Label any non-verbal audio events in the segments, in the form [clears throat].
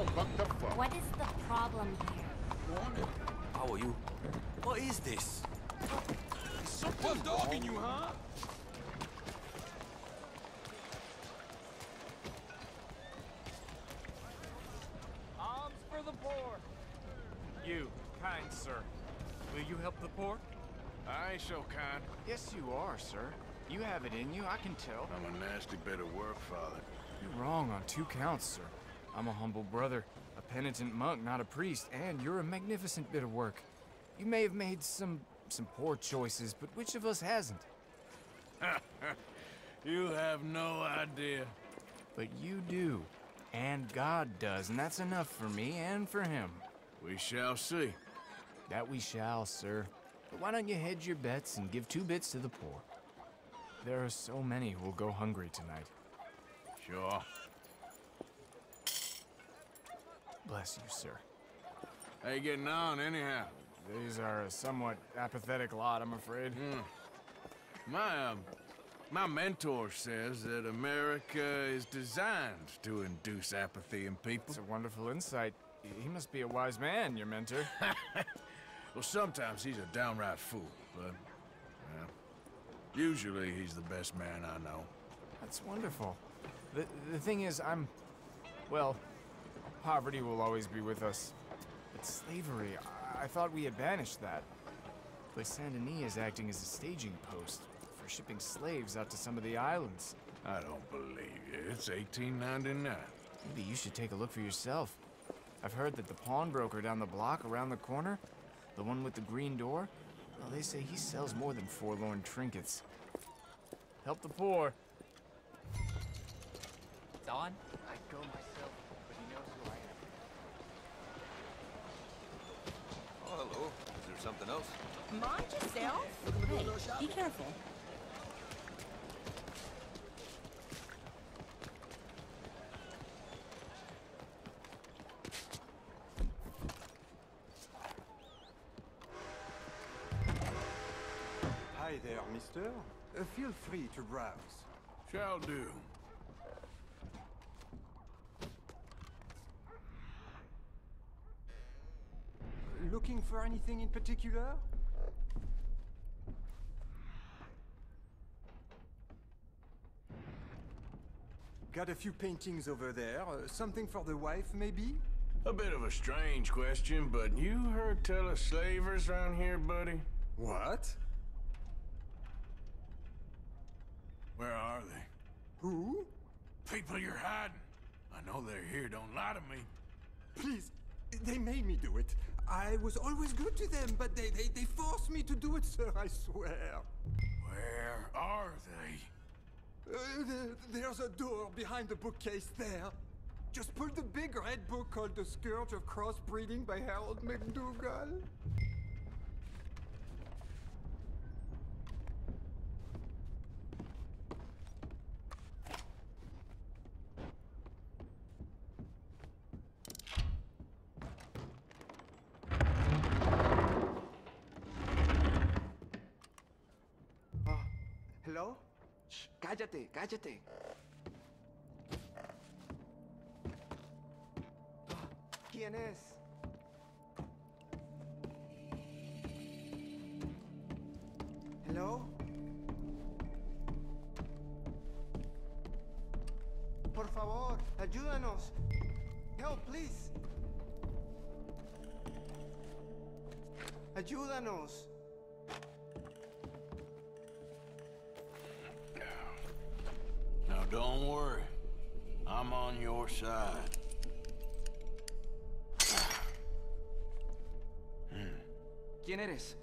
What the fuck? What is the problem here? How are you? What is this? What's dogging you, huh? Alms for the poor. You, kind sir, will you help the poor? I ain't so kind. Yes, you are, sir. You have it in you, I can tell. I'm a nasty bit of work, Father. You're wrong on two counts, sir. I'm a humble brother, a penitent monk, not a priest, and you're a magnificent bit of work. You may have made some some poor choices, but which of us hasn't? [laughs] You have no idea. But you do. And God does, and that's enough for me and for him. We shall see. That we shall, sir. But why don't you hedge your bets and give two bits to the poor? There are so many who will go hungry tonight. Sure. Bless you, sir. How you getting on, anyhow? These are a somewhat apathetic lot, I'm afraid. My, um, my mentor says that America is designed to induce apathy in people. It's a wonderful insight. He must be a wise man, your mentor. [laughs] Well, sometimes he's a downright fool, but, well, usually he's the best man I know. That's wonderful. The, the thing is, I'm. Well, poverty will always be with us. But slavery, I, I thought we had banished that. But Saint Denis is acting as a staging post for shipping slaves out to some of the islands. I don't believe you. It's 1899. Maybe you should take a look for yourself. I've heard that the pawnbroker down the block around the corner, the one with the green door, well, they say he sells more than forlorn trinkets. Help the poor. Don? I'd go myself, but he knows who I am. Oh, hello. Is there something else? Mind yourself. Hey, be careful. Hi there, mister. Uh, feel free to browse. Shall do. Looking for anything in particular? Got a few paintings over there. Uh, something for the wife, maybe? A bit of a strange question, but you heard tell of slavers around here, buddy? What? Where are they? Who? People you're hiding. I know they're here, don't lie to me. Please, they made me do it. I was always good to them, but they, they, they forced me to do it, sir, I swear. Where are they? Uh, there- there's a door behind the bookcase there. Just pull the big red book called The Scourge of Crossbreeding by Harold McDougall. ¿Hello? Shh, cállate, cállate. ¿Quién es? ¿Quién eres?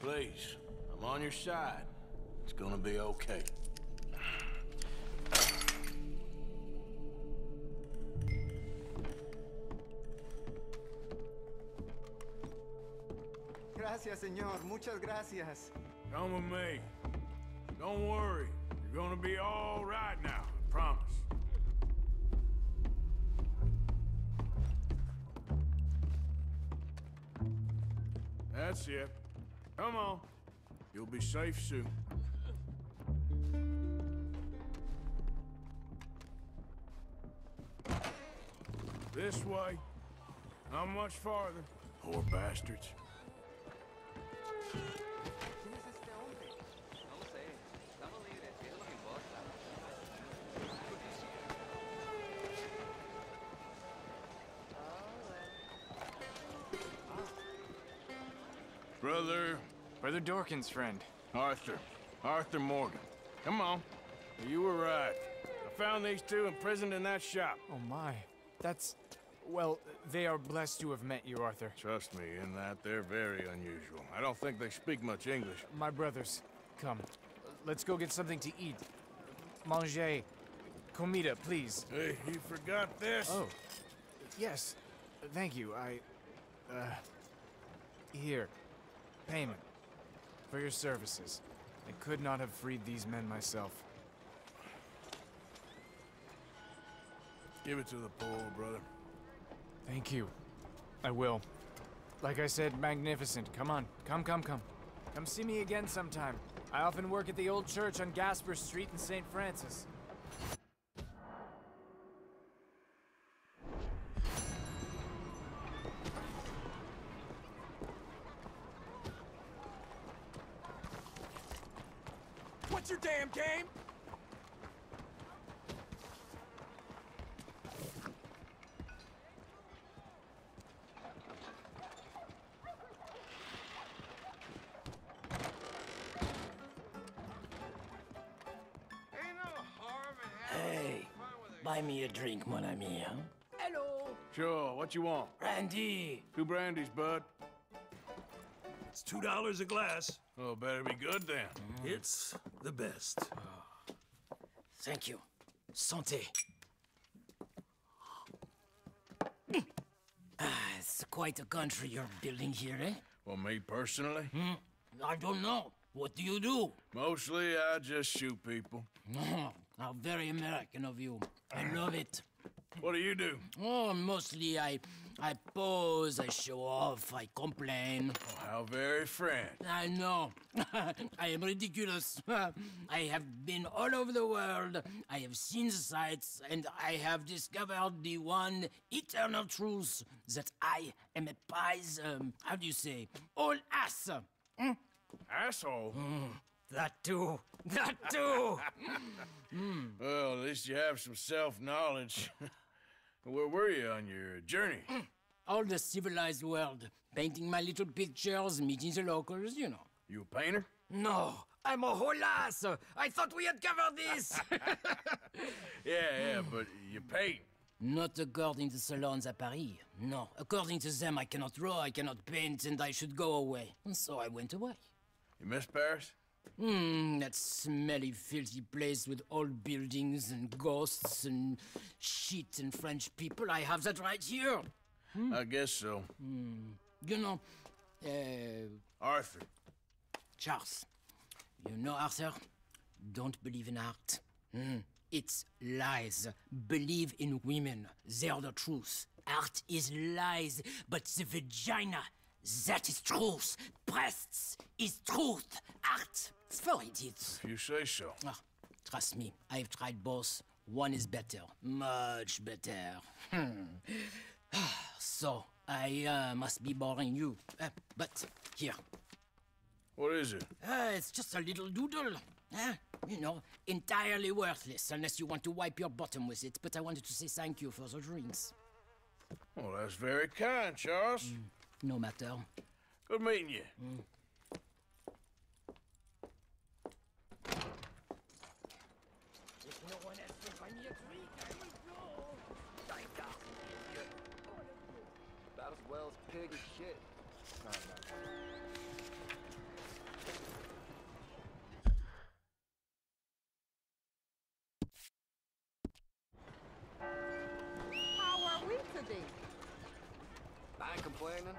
Please, I'm on your side. It's gonna be okay. Gracias, señor. Muchas gracias. Come with me. Don't worry. You're gonna be all right now. Come on. You'll be safe soon. This way. Not much farther. Poor bastards. Dorkins friend. Arthur. Arthur Morgan. Come on. You were right. I found these two imprisoned in that shop. Oh my. That's. Well, they are blessed to have met you, Arthur. Trust me, in that they're very unusual. I don't think they speak much English. My brothers, come. Let's go get something to eat. Manger. Comida, please. Hey, you forgot this? Oh. Yes. Thank you. I. Uh. Here. Payment. For your services. I could not have freed these men myself. Give it to the poor, brother. Thank you. I will. Like I said, magnificent. Come on. Come, come, come. Come see me again sometime. I often work at the old church on Gasper Street in St. Francis. Buy me a drink, mon ami, huh? Hello. Sure, what you want? Brandy. Two brandies, bud. It's two dollars a glass. Oh, better be good then. It's the best. Thank you. Santé. Ah, it's quite a country you're building here, eh? Well, me personally? Hmm? I don't know. What do you do? Mostly, I just shoot people. [laughs] How very American of you. I love it. What do you do? Oh, mostly I, I pose, I show off, I complain. Oh, how very French. I know. [laughs] I am ridiculous. [laughs] I have been all over the world. I have seen the sights, and I have discovered the one eternal truth that I am a pies. Um, how do you say? All ass. Hmm? Asshole? That too. That too. Well, at least you have some self-knowledge. [laughs] Where were you on your journey? [clears throat] all the civilized world, painting my little pictures, meeting the locals, you know. You a painter? No, I'm a whole ass. I thought we had covered this. [laughs] Yeah, yeah, but you paint. Not according to the salons at Paris. No, according to them, I cannot draw, I cannot paint, and I should go away. And so I went away. You miss Paris? Hmm, that smelly, filthy place with old buildings and ghosts and shit and French people. I have that right here. I guess so. You know, uh, Arthur. Charles. You know, Arthur? Don't believe in art. Hmm, It's lies. Believe in women. They're the truth. Art is lies, but the vagina, that is truth. Breasts is truth. Art, for idiots. If you say so. Ah, trust me, I've tried both. One is better. Much better. Hmm. [sighs] so, I uh, must be boring you. Uh, but, here. What is it? Uh, it's just a little doodle. Huh? You know, entirely worthless unless you want to wipe your bottom with it. But I wanted to say thank you for the drinks. Well, that's very kind, Charles. No matter. Good meeting you. If no one else will find me a drink, I will go. About as well as pig as shit. How are we today? I ain't complaining.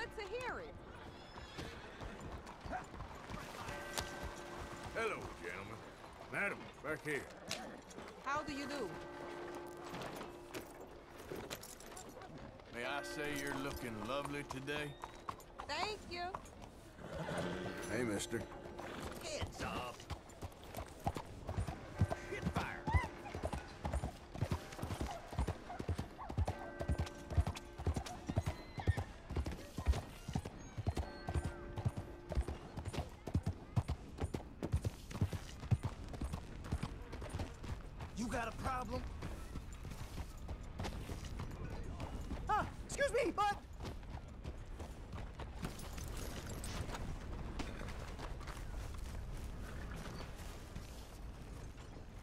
Good to hear it. Hello, gentlemen. Madam, back here. How do you do? May I say you're looking lovely today? Thank you. Hey, mister. Heads up.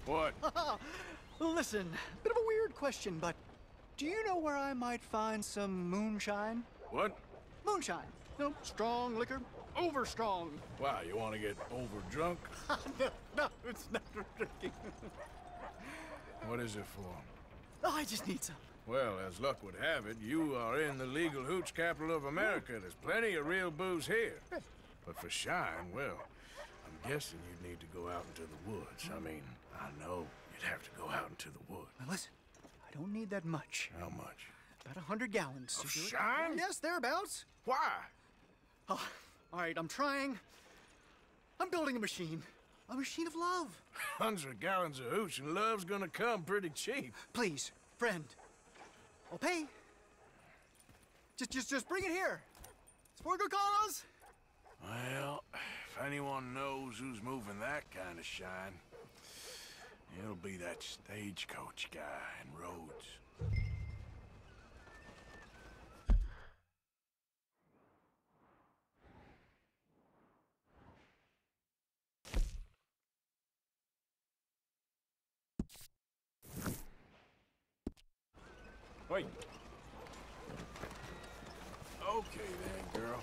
What? [laughs] Listen, bit of a weird question, but do you know where I might find some moonshine? What? Moonshine. You know, strong liquor, over strong. Why, you want to get over drunk? [laughs] no, no, it's not for drinking. What is it for? Oh, I just need some. Well, as luck would have it, you are in the legal hooch capital of America. There's plenty of real booze here. But for shine, well, I'm guessing you'd need to go out into the woods. I mean, I know you'd have to go out into the woods. Now listen, I don't need that much. How much? About a hundred gallons. Of do it. shine? Yes, thereabouts. Why? Oh, all right, I'm trying. I'm building a machine. A machine of love. [laughs] Hundred gallons of hooch and love's gonna come pretty cheap. Please, friend. I'll pay. Just, just, just bring it here. It's for a good cause. Well, if anyone knows who's moving that kind of shine, it'll be that stagecoach guy in Rhodes. Wait. Okay then, girl.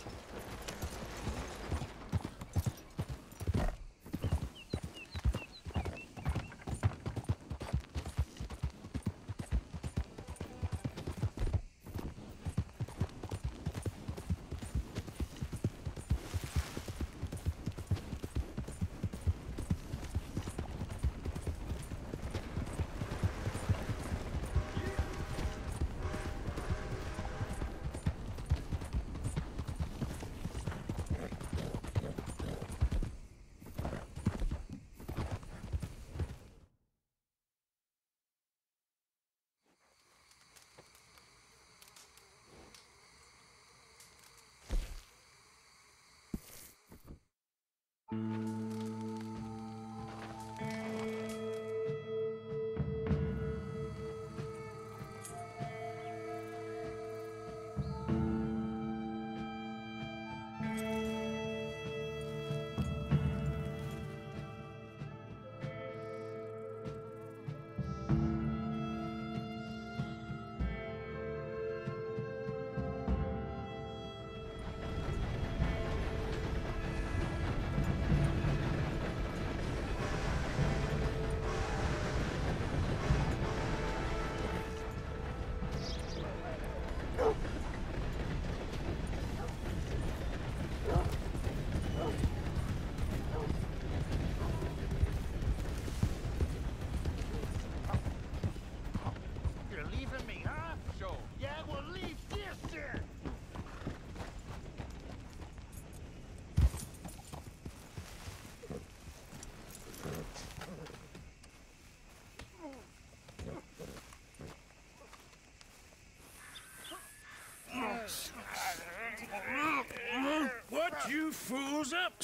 You're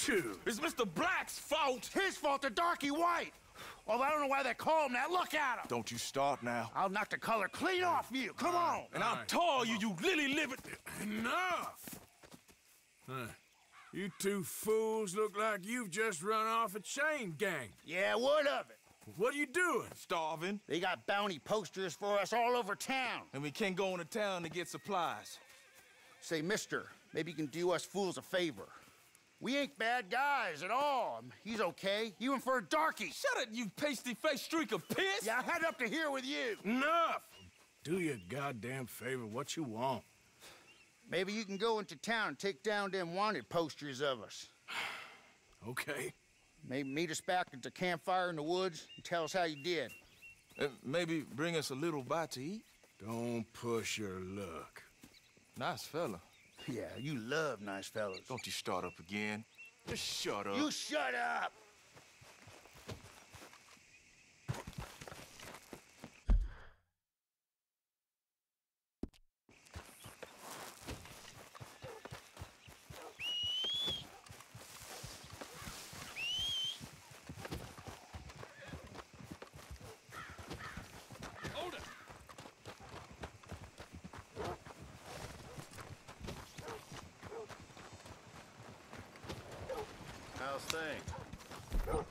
fools to? It's Mr. Black's fault. His fault, the darky white. Well, I don't know why they call him that. Look at him. Don't you start now. I'll knock the color clean off you. Come on. And I'll tell you, you lily livered. Enough! Huh. You two fools look like you've just run off a chain gang. Yeah, what of it? What are you doing? Starving. They got bounty posters for us all over town. And we can't go into town to get supplies. Say, mister, maybe you can do us fools a favor. We ain't bad guys at all. He's okay. Even for a darky. Shut it, you pasty-faced streak of piss! Yeah, I had up to here with you. Enough! Do your goddamn favor what you want. Maybe you can go into town and take down them wanted posters of us. [sighs] Okay. Maybe meet us back at the campfire in the woods and tell us how you did. Uh, maybe bring us a little bite to eat? Don't push your luck. Nice fella. Yeah, you love nice fellas. Don't you start up again. Just shut up. You shut up! How's things?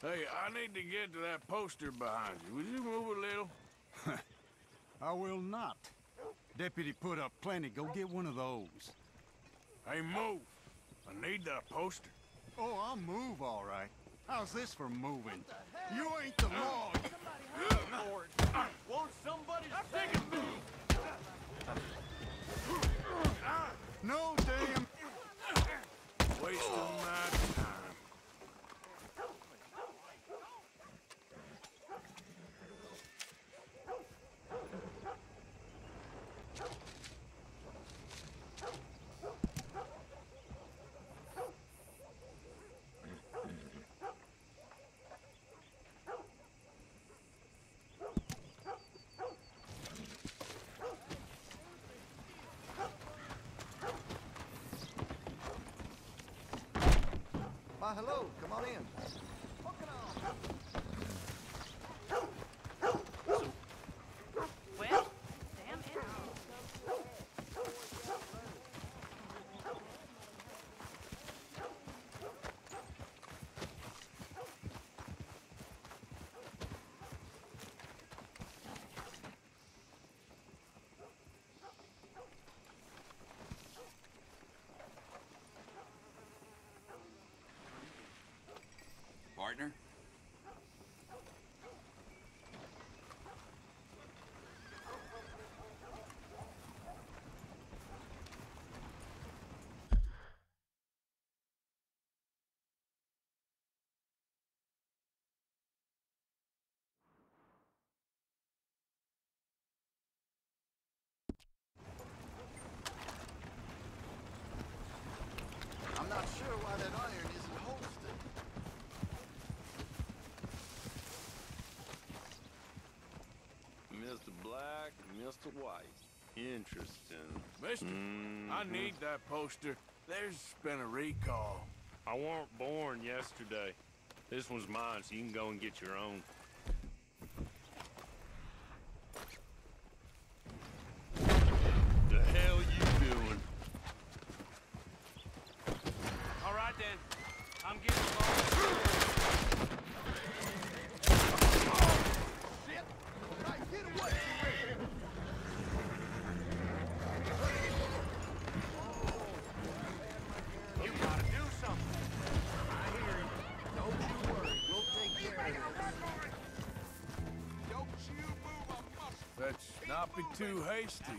Hey, I need to get to that poster behind you. Would you move a little? [laughs] I will not. Deputy put up plenty. Go get one of those. Hey, move. I need that poster. Oh, I'll move, all right. How's this for moving? You ain't the law. Won't somebody take it No damn. Wasting my Why, hello. Come on in. Well, damn it. Partner? I'm not sure why that iron isn't holstered. Mr. Black, Mr. White. Interesting. Mister, I Mhm. need that poster. There's been a recall. I weren't born yesterday. This one's mine, so you can go and get your own. Too hasty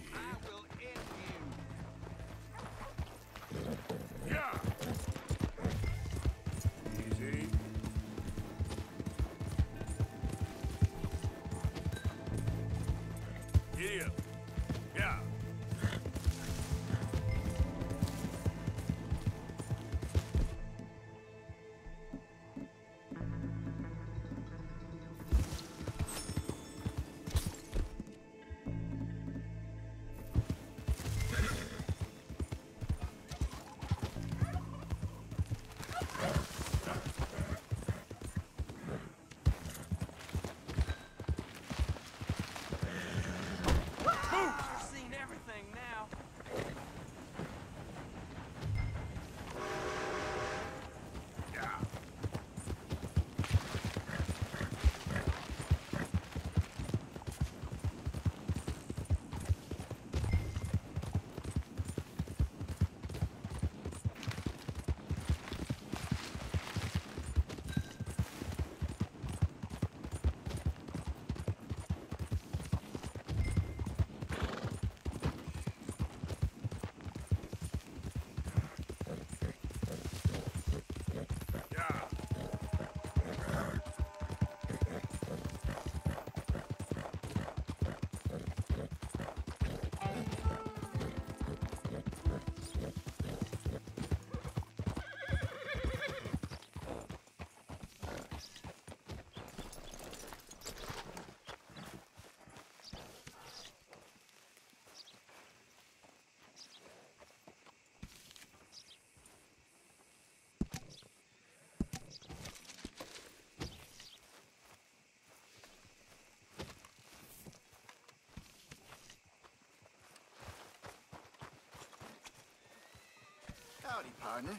partner.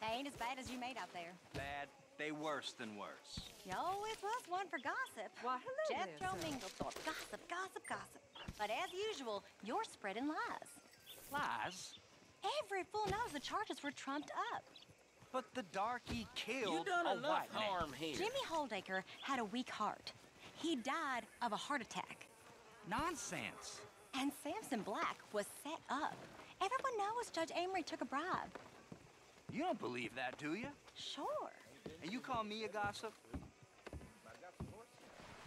They ain't as bad as you made out there. Bad. They worse than worse. You always was one for gossip. Why, hello Jethro there, sir. Minglethorpe. Gossip, gossip, gossip. But as usual, you're spreading lies. Lies? Every fool knows the charges were trumped up. But the darky killed done a enough white man. here. Jimmy Holdaker had a weak heart. He died of a heart attack. Nonsense. And Samson Black was set up. Everyone knows Judge Amory took a bribe. You don't believe that, do you? Sure. And you call me a gossip?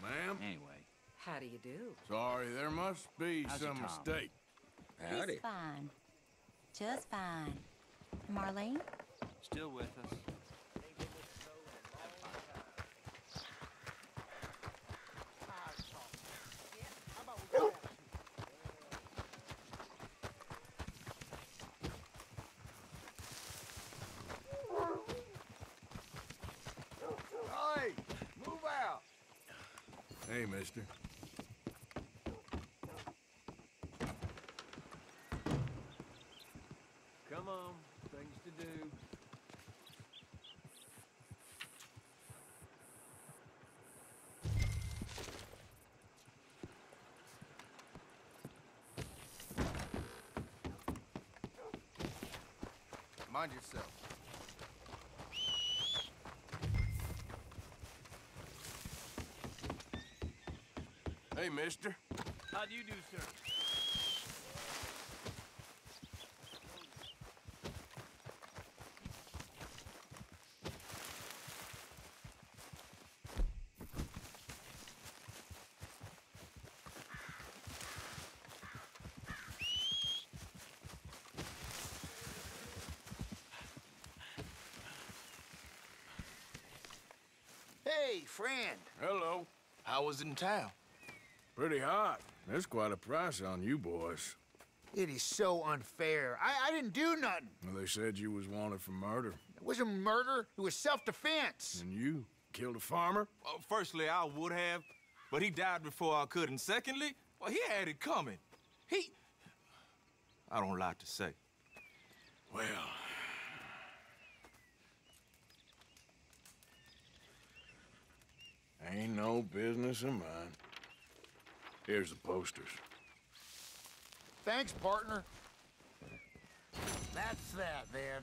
Ma'am? Anyway. How do you do? Sorry, there must be How's your some Tom? mistake. He's fine. Just fine. Marlene? Still with us. Hey, move out. Hey, mister. Come on, things to do. Mind yourself. Hey, mister. How do you do, sir? Hey, friend. Hello. I was in town? Pretty hot. There's quite a price on you boys. It is so unfair. I, I didn't do nothing. Well, they said you was wanted for murder. It wasn't murder. It was self-defense. And you killed a farmer? Well, firstly, I would have, but he died before I could. And secondly, well, he had it coming. He... I don't like to say. Well... Ain't no business of mine. Here's the posters. Thanks, partner. That's that, then.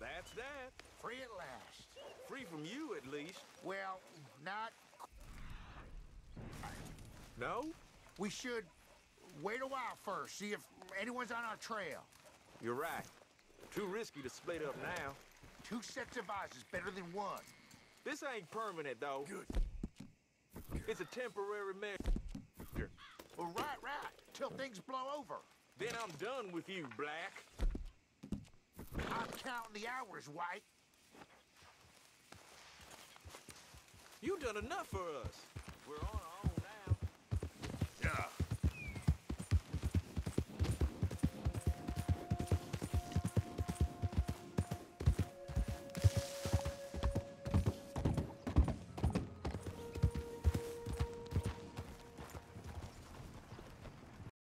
That's that. Free at last. Free from you, at least. Well, not... No? We should wait a while first, see if anyone's on our trail. You're right. Too risky to split up now. Two sets of eyes is better than one. This ain't permanent, though. Good. It's a temporary measure. Well, right, right. Till things blow over. Then I'm done with you, Black. I'm counting the hours, White. You done enough for us. We're on